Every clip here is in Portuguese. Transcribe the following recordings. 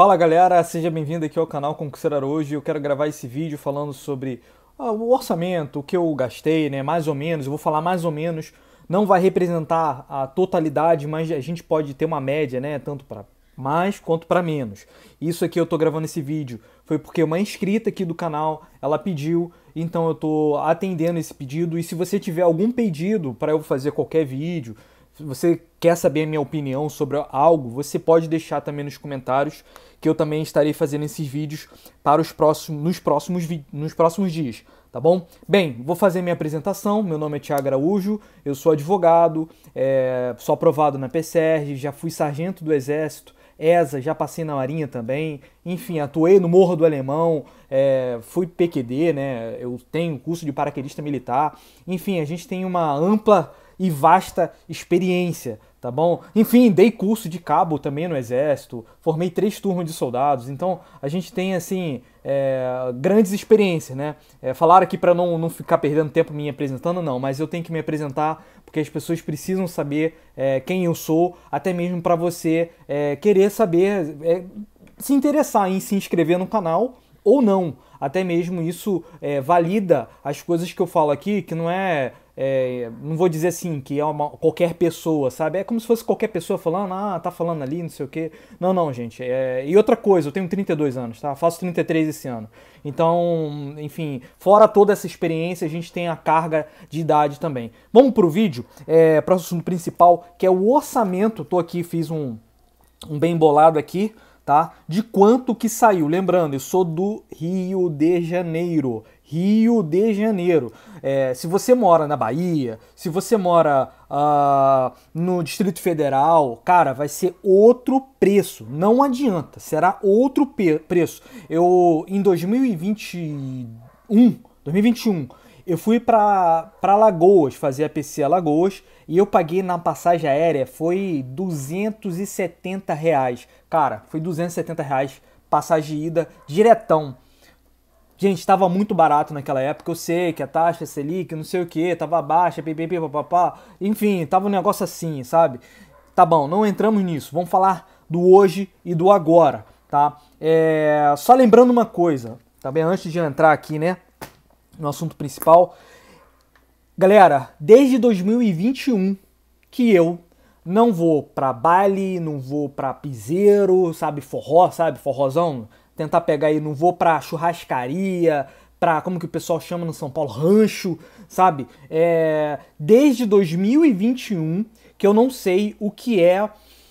Fala galera, seja bem-vindo aqui ao canal Conquistar hoje. Eu quero gravar esse vídeo falando sobre ah, o orçamento, o que eu gastei, né? Mais ou menos, eu vou falar mais ou menos. Não vai representar a totalidade, mas a gente pode ter uma média, né? Tanto para mais quanto para menos. Isso aqui eu tô gravando esse vídeo foi porque uma inscrita aqui do canal, ela pediu, então eu tô atendendo esse pedido e se você tiver algum pedido para eu fazer qualquer vídeo, você quer saber a minha opinião sobre algo, você pode deixar também nos comentários que eu também estarei fazendo esses vídeos para os próximos, nos, próximos, nos próximos dias, tá bom? Bem, vou fazer minha apresentação. Meu nome é Tiago Araújo, eu sou advogado, é, sou aprovado na PCR, já fui sargento do Exército, ESA, já passei na Marinha também, enfim, atuei no Morro do Alemão, é, fui PQD, né? Eu tenho curso de paraquedista militar, enfim, a gente tem uma ampla e vasta experiência, tá bom? Enfim, dei curso de cabo também no Exército, formei três turmas de soldados, então a gente tem, assim, é, grandes experiências, né? É, falaram aqui para não, não ficar perdendo tempo me apresentando, não, mas eu tenho que me apresentar porque as pessoas precisam saber é, quem eu sou, até mesmo para você é, querer saber, é, se interessar em se inscrever no canal ou não. Até mesmo isso é, valida as coisas que eu falo aqui, que não é é, não vou dizer assim que é uma, qualquer pessoa, sabe? É como se fosse qualquer pessoa falando, ah, tá falando ali, não sei o quê. Não, não, gente. É... E outra coisa, eu tenho 32 anos, tá? Faço 33 esse ano. Então, enfim, fora toda essa experiência, a gente tem a carga de idade também. Vamos pro vídeo, é, assunto principal, que é o orçamento. Tô aqui, fiz um, um bem bolado aqui, tá? De quanto que saiu. Lembrando, eu sou do Rio de Janeiro. Rio de Janeiro. É, se você mora na Bahia, se você mora uh, no Distrito Federal, cara, vai ser outro preço. Não adianta, será outro preço. Eu, em 2021, 2021 eu fui para Lagoas fazer a PC Lagoas e eu paguei na passagem aérea foi 270 reais. Cara, foi 270 reais passagem de ida diretão. Gente, estava muito barato naquela época. Eu sei que a taxa Selic, não sei o que, estava baixa, papapá. Enfim, tava um negócio assim, sabe? Tá bom, não entramos nisso. Vamos falar do hoje e do agora, tá? É... Só lembrando uma coisa, bem? Antes de entrar aqui, né, no assunto principal. Galera, desde 2021 que eu não vou pra baile, não vou pra piseiro, sabe, forró, sabe, forrozão tentar pegar aí, não vou pra churrascaria, pra, como que o pessoal chama no São Paulo, rancho, sabe? É, desde 2021 que eu não sei o que é,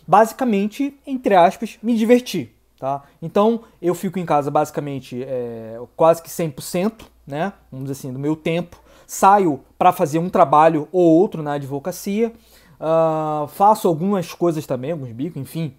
basicamente, entre aspas, me divertir, tá? Então, eu fico em casa basicamente é, quase que 100%, né? Vamos dizer assim, do meu tempo. Saio para fazer um trabalho ou outro na advocacia. Uh, faço algumas coisas também, alguns bicos, enfim.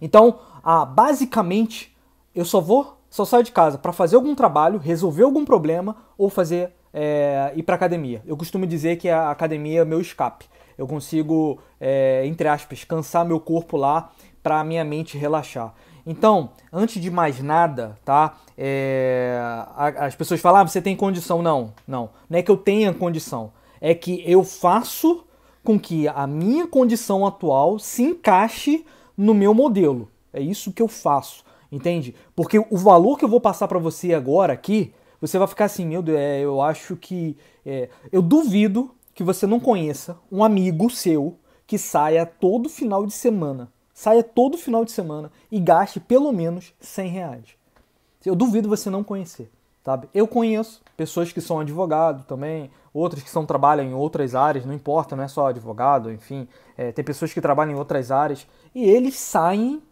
Então, ah, basicamente, eu só vou, só saio de casa para fazer algum trabalho, resolver algum problema ou fazer é, ir para academia. Eu costumo dizer que a academia é meu escape. Eu consigo, é, entre aspas, cansar meu corpo lá para minha mente relaxar. Então, antes de mais nada, tá? É, as pessoas falam, ah, você tem condição. Não, não. Não é que eu tenha condição. É que eu faço com que a minha condição atual se encaixe no meu modelo. É isso que eu faço. Entende? Porque o valor que eu vou passar para você agora aqui, você vai ficar assim, meu Deus, é, eu acho que. É, eu duvido que você não conheça um amigo seu que saia todo final de semana. Saia todo final de semana e gaste pelo menos 100 reais. Eu duvido você não conhecer. Sabe? Eu conheço pessoas que são advogado também, outras que são, trabalham em outras áreas, não importa, não é só advogado, enfim. É, tem pessoas que trabalham em outras áreas e eles saem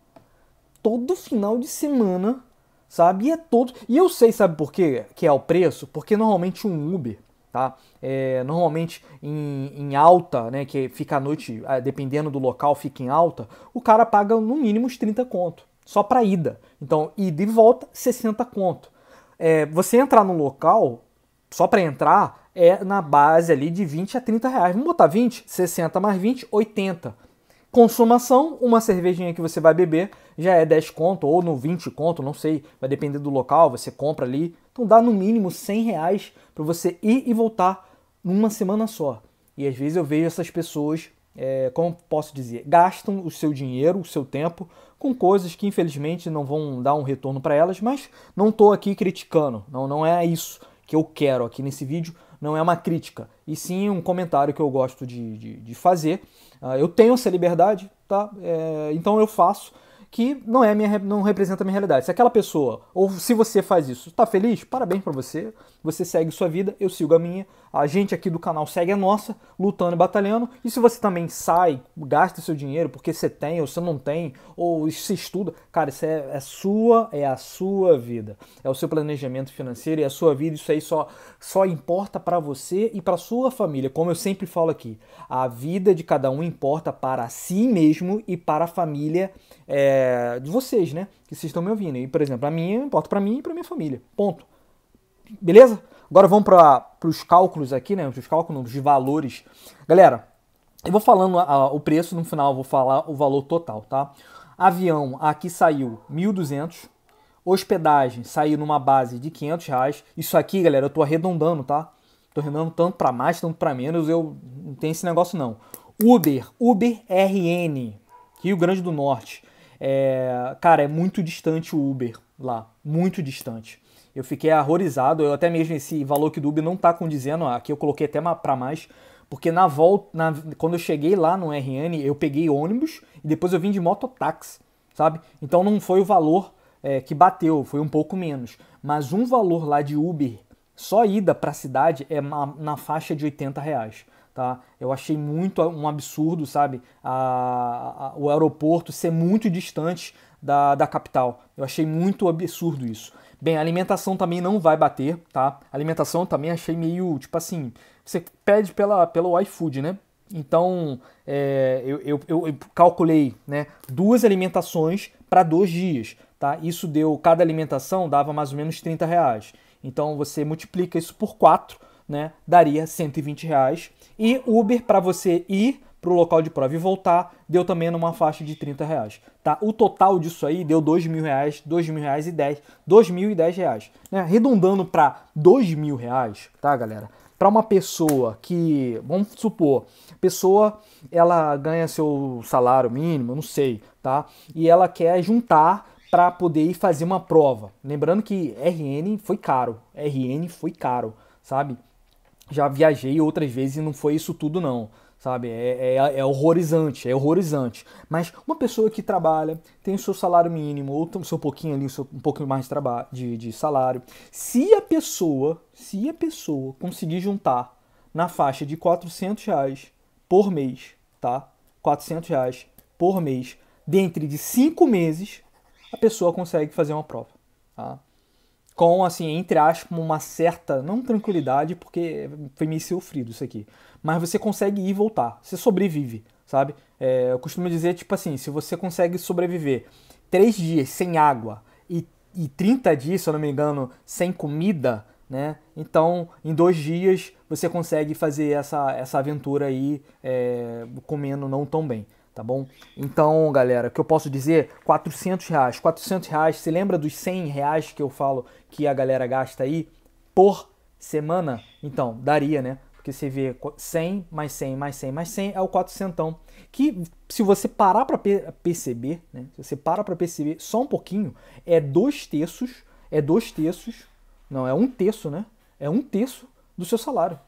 todo final de semana, sabe? E é todo. E eu sei, sabe por quê? Que é o preço? Porque normalmente um Uber, tá? É, normalmente em, em, alta, né? Que fica à noite, ah, dependendo do local, fica em alta, o cara paga no mínimo uns 30 conto. Só para ida. Então, ida e volta, 60 conto. É, você entrar no local, só para entrar, é na base ali de 20 a 30 reais. Vamos botar 20, 60 mais 20, 80. Consumação, uma cervejinha que você vai beber já é 10 conto ou no 20 conto, não sei, vai depender do local, você compra ali. Então dá no mínimo 100 reais para você ir e voltar numa semana só. E às vezes eu vejo essas pessoas é, como posso dizer, gastam o seu dinheiro, o seu tempo com coisas que infelizmente não vão dar um retorno para elas, mas não estou aqui criticando, não, não é isso que eu quero aqui nesse vídeo, não é uma crítica, e sim um comentário que eu gosto de, de, de fazer. Uh, eu tenho essa liberdade, tá? É, então eu faço que não é minha, não representa a minha realidade. Se aquela pessoa, ou se você faz isso, está feliz, parabéns para você. Você segue sua vida, eu sigo a minha. A gente aqui do canal segue a nossa, lutando e batalhando. E se você também sai, gasta seu dinheiro porque você tem ou você não tem, ou se estuda, cara, isso é, é sua, é a sua vida. É o seu planejamento financeiro e é a sua vida. Isso aí só, só importa para você e para sua família. Como eu sempre falo aqui, a vida de cada um importa para si mesmo e para a família é, de vocês, né? Que vocês estão me ouvindo. E, por exemplo, a minha importa para mim e para minha família. Ponto. Beleza? Agora vamos para os cálculos aqui, né? Os cálculos de valores. Galera, eu vou falando a, o preço, no final eu vou falar o valor total, tá? Avião aqui saiu 1.200. Hospedagem saiu numa base de 500 reais. Isso aqui, galera, eu tô arredondando, tá? Tô arredondando tanto para mais, tanto para menos. Eu não tenho esse negócio não. Uber, Uber RN, Rio Grande do Norte. É, cara, é muito distante o Uber lá, muito distante. Eu fiquei horrorizado, eu até mesmo esse valor que do Uber não está condizendo, aqui eu coloquei até para mais, porque na volta, na, quando eu cheguei lá no RN, eu peguei ônibus e depois eu vim de mototáxi, sabe? Então não foi o valor é, que bateu, foi um pouco menos. Mas um valor lá de Uber, só ida para a cidade, é na, na faixa de 80 reais tá? Eu achei muito um absurdo, sabe? A, a, o aeroporto ser muito distante da, da capital. Eu achei muito absurdo isso. Bem, a alimentação também não vai bater, tá? A alimentação também achei meio, tipo assim, você pede pela, pelo iFood, né? Então, é, eu, eu, eu, calculei né, duas alimentações para dois dias, tá? Isso deu, cada alimentação dava mais ou menos 30 reais. Então, você multiplica isso por quatro, né, daria 120 reais. E Uber para você ir para o local de prova e voltar deu também numa faixa de 30 reais. Tá? O total disso aí deu 2 mil reais, 2 mil reais e 10, 2 mil e 10 reais. Né? Arredondando para 2 mil reais, tá galera? Para uma pessoa que, vamos supor, pessoa ela ganha seu salário mínimo, não sei, tá? E ela quer juntar para poder ir fazer uma prova. Lembrando que RN foi caro, RN foi caro, sabe? já viajei outras vezes e não foi isso tudo não, sabe? É, é, é horrorizante, é horrorizante. Mas uma pessoa que trabalha, tem o seu salário mínimo, ou tem o seu pouquinho ali, seu, um pouquinho mais de, trabalho, de, de salário. Se a pessoa, se a pessoa conseguir juntar na faixa de 400 reais por mês, tá? 400 reais por mês, dentro de 5 meses, a pessoa consegue fazer uma prova, tá? Com, assim, entre aspas, uma certa, não tranquilidade, porque foi meio sofrido isso aqui, mas você consegue ir e voltar, você sobrevive, sabe? É, eu costumo dizer, tipo assim, se você consegue sobreviver três dias sem água e, e 30 dias, se eu não me engano, sem comida, né? Então, em dois dias, você consegue fazer essa, essa aventura aí é, comendo não tão bem tá bom? Então, galera, o que eu posso dizer? 400 reais. 400 reais, se lembra dos 100 reais que eu falo que a galera gasta aí por semana? Então, daria, né? Porque você vê 100 mais 100 mais 100 mais 100 é o 400. Que se você parar para perceber, né? Se você para para perceber só um pouquinho, é dois terços, é dois terços, não, é um terço, né? É um terço do seu salário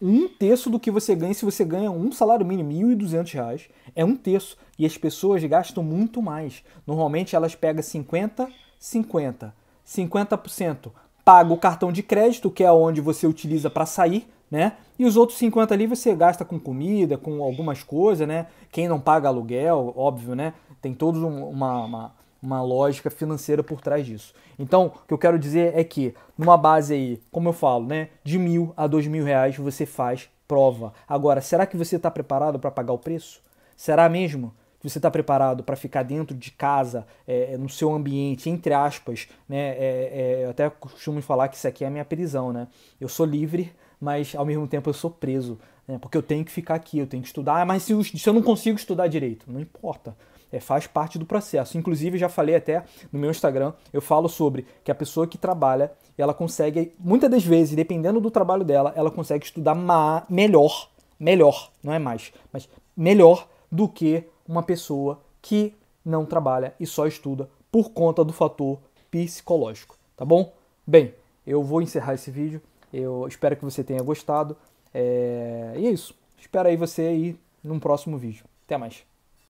um terço do que você ganha se você ganha um salário mínimo, R$ 1.200, é um terço. E as pessoas gastam muito mais. Normalmente elas pegam 50, 50. 50% paga o cartão de crédito, que é onde você utiliza para sair, né? E os outros 50 ali você gasta com comida, com algumas coisas, né? Quem não paga aluguel, óbvio, né? Tem toda uma, uma, uma lógica financeira por trás disso. Então, o que eu quero dizer é que, numa base aí, como eu falo, né, de mil a dois mil reais você faz prova. Agora, será que você está preparado para pagar o preço? Será mesmo que você está preparado para ficar dentro de casa, é, no seu ambiente, entre aspas, né? É, é, eu até costumo falar que isso aqui é a minha prisão, né? Eu sou livre, mas ao mesmo tempo eu sou preso, né? Porque eu tenho que ficar aqui, eu tenho que estudar. Mas se eu, se eu não consigo estudar direito, não importa é, faz parte do processo. Inclusive, já falei até no meu Instagram, eu falo sobre que a pessoa que trabalha, ela consegue, muitas das vezes, dependendo do trabalho dela, ela consegue estudar melhor, melhor, não é mais, mas melhor do que uma pessoa que não trabalha e só estuda por conta do fator psicológico, tá bom? Bem, eu vou encerrar esse vídeo. Eu espero que você tenha gostado. É... E é isso. Espero aí você aí num próximo vídeo. Até mais.